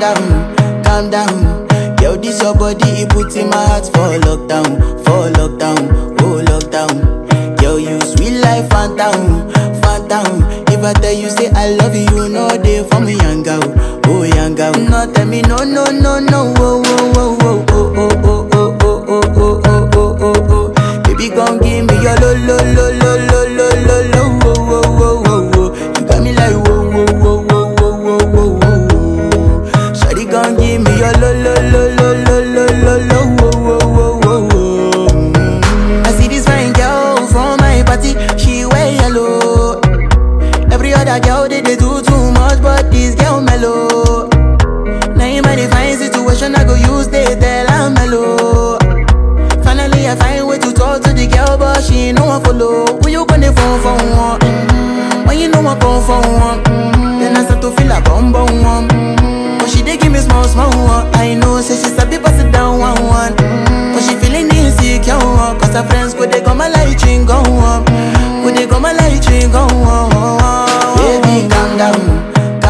calm down, calm down. Yo, this your body, it puts in my heart for lockdown, for lockdown, oh lockdown. Yo, you sweet life, Fanta, Fanta. If I tell you, say I love you, no day for me, young oh young. No, tell me, no, no, no, no, oh, oh, oh, oh, oh, oh, oh, oh, oh, oh, oh, oh, oh, oh, oh. Baby, gon' give me your lo, lo, lo, lo, lo. Girl they, they do too much, but this girl mellow. Now in my divine situation, I go use they tell I'm mellow. Finally, I find way to talk to the girl, but she ain't no one follow. Who you gonna phone for one? Mm-hmm. When you know I come for mm-hmm. then I start to feel a bum bum one. Mm-hmm. But she dey give me small small one. I know, say she sabi pass it down one one. Mm-hmm. But she feeling insecure, cause her friends go they come my light ring go on, go they come my light ring go on.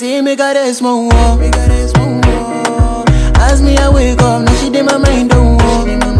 see me got a small wall. Me I wake up, now she did my mind don't walk.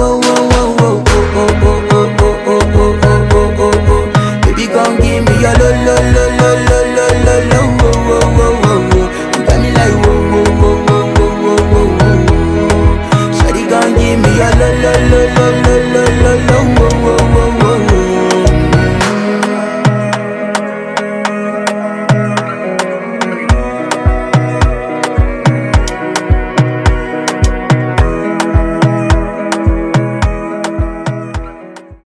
la la la la la